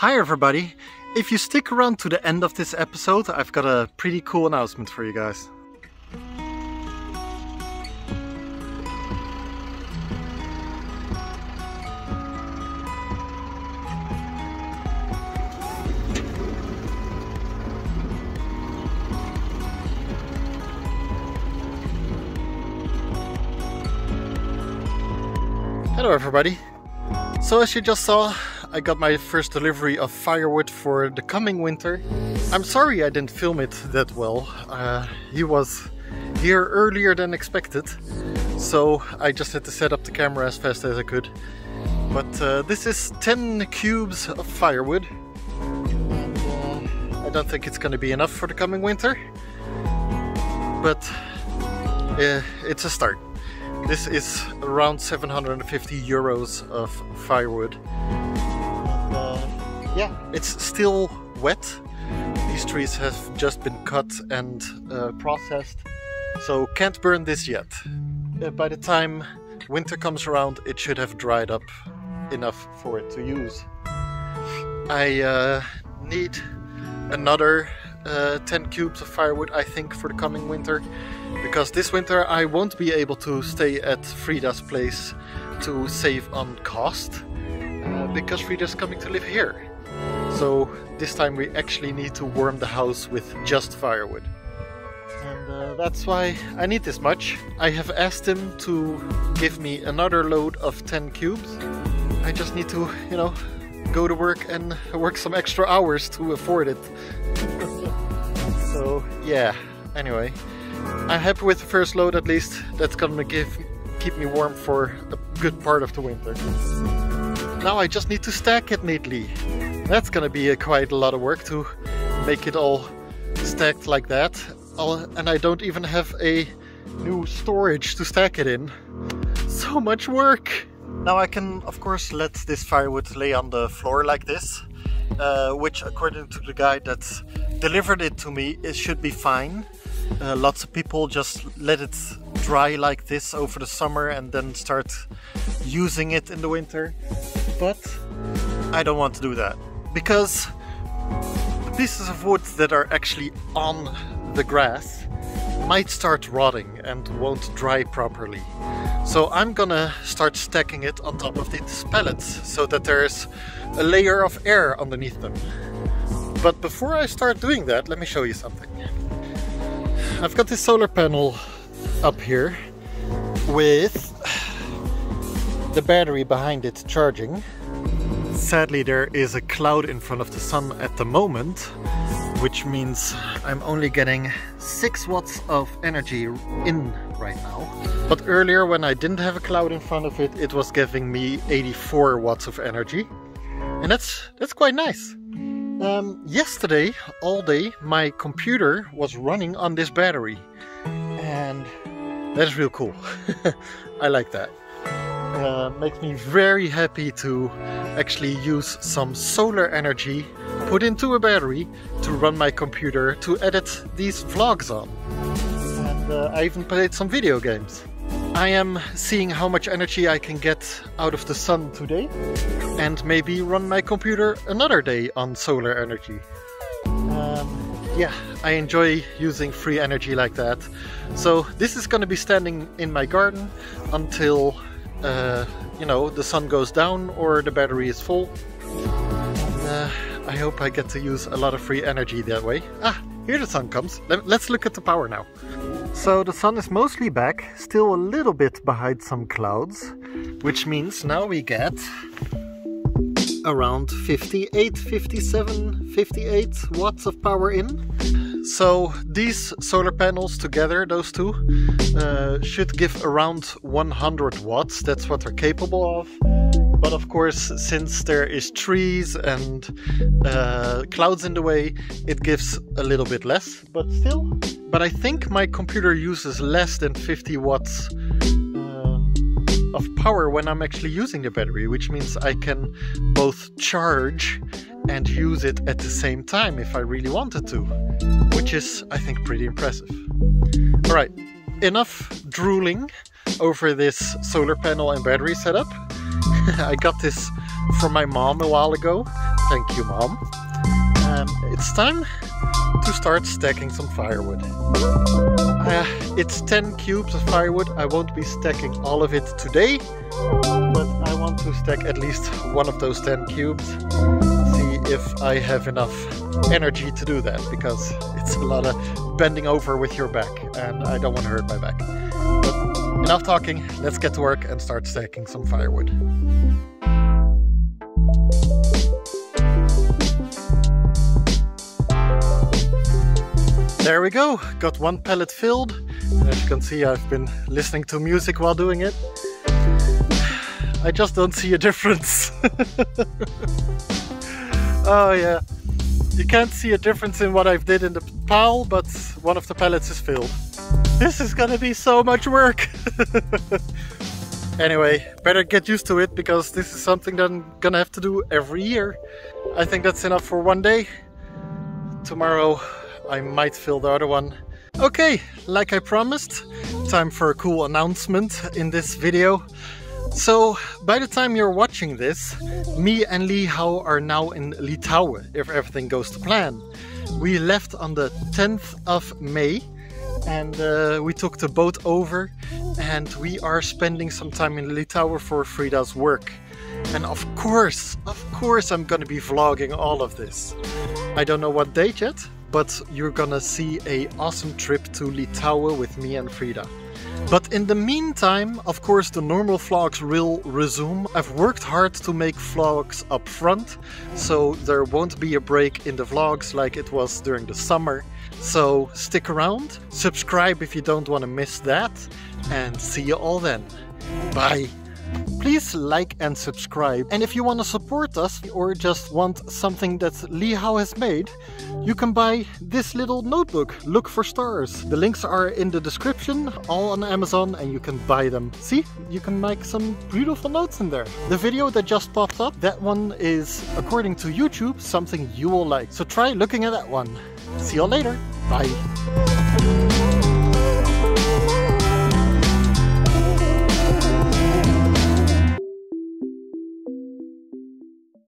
Hi everybody! If you stick around to the end of this episode, I've got a pretty cool announcement for you guys. Hello everybody! So as you just saw, I got my first delivery of firewood for the coming winter. I'm sorry I didn't film it that well. Uh, he was here earlier than expected, so I just had to set up the camera as fast as I could. But uh, this is 10 cubes of firewood. I don't think it's going to be enough for the coming winter, but uh, it's a start. This is around 750 euros of firewood. Yeah, it's still wet. These trees have just been cut and uh, processed, so can't burn this yet. Uh, by the time winter comes around, it should have dried up enough for it to use. I uh, need another uh, 10 cubes of firewood, I think, for the coming winter because this winter I won't be able to stay at Frida's place to save on cost uh, because Frida's coming to live here. So this time we actually need to warm the house with just firewood. And uh, that's why I need this much. I have asked him to give me another load of 10 cubes. I just need to, you know, go to work and work some extra hours to afford it. so yeah, anyway. I'm happy with the first load at least. That's gonna give keep me warm for a good part of the winter. Now I just need to stack it neatly. That's gonna be a quite a lot of work to make it all stacked like that. I'll, and I don't even have a new storage to stack it in. So much work! Now I can of course let this firewood lay on the floor like this. Uh, which according to the guy that delivered it to me, it should be fine. Uh, lots of people just let it dry like this over the summer and then start using it in the winter. But I don't want to do that because the pieces of wood that are actually on the grass might start rotting and won't dry properly. So I'm gonna start stacking it on top of these pellets so that there's a layer of air underneath them. But before I start doing that, let me show you something. I've got this solar panel up here with the battery behind it charging. Sadly there is a cloud in front of the sun at the moment, which means I'm only getting 6 watts of energy in right now. But earlier when I didn't have a cloud in front of it, it was giving me 84 watts of energy. And that's, that's quite nice. Um, yesterday, all day, my computer was running on this battery. And that is real cool. I like that. Uh, makes me very happy to actually use some solar energy put into a battery to run my computer to edit these vlogs on. And uh, I even played some video games. I am seeing how much energy I can get out of the sun today and maybe run my computer another day on solar energy. Um, yeah, I enjoy using free energy like that. So this is going to be standing in my garden until, uh, you know, the sun goes down or the battery is full. Uh, I hope I get to use a lot of free energy that way. Ah, here the sun comes. Let's look at the power now. So the sun is mostly back, still a little bit behind some clouds, which means now we get around 58, 57, 58 watts of power in. So these solar panels together, those two, uh, should give around 100 watts. That's what they're capable of. But of course, since there is trees and uh, clouds in the way, it gives a little bit less, but still. But I think my computer uses less than 50 watts of power when I'm actually using the battery, which means I can both charge and use it at the same time if I really wanted to, which is, I think, pretty impressive. Alright, enough drooling over this solar panel and battery setup. I got this from my mom a while ago. Thank you, Mom. Um, it's time to start stacking some firewood. It's 10 cubes of firewood. I won't be stacking all of it today, but I want to stack at least one of those 10 cubes. See if I have enough energy to do that, because it's a lot of bending over with your back, and I don't want to hurt my back. But enough talking, let's get to work and start stacking some firewood. There we go, got one pellet filled. As you can see, I've been listening to music while doing it. I just don't see a difference. oh yeah, you can't see a difference in what I've did in the pile, but one of the pallets is filled. This is gonna be so much work! anyway, better get used to it because this is something that I'm gonna have to do every year. I think that's enough for one day. Tomorrow I might fill the other one. Okay, like I promised, time for a cool announcement in this video. So, by the time you're watching this, me and Lihow are now in Litouwen, if everything goes to plan. We left on the 10th of May and uh, we took the boat over and we are spending some time in Litouwen for Frida's work. And of course, of course I'm gonna be vlogging all of this. I don't know what date yet, but you're gonna see a awesome trip to Litouwen with me and Frida. But in the meantime, of course, the normal vlogs will resume. I've worked hard to make vlogs up front, so there won't be a break in the vlogs like it was during the summer. So stick around, subscribe if you don't want to miss that, and see you all then. Bye! Please like and subscribe. And if you want to support us or just want something that Lihow has made, you can buy this little notebook, Look for Stars. The links are in the description, all on Amazon, and you can buy them. See, you can make some beautiful notes in there. The video that just popped up, that one is, according to YouTube, something you will like. So try looking at that one. See you later. Bye.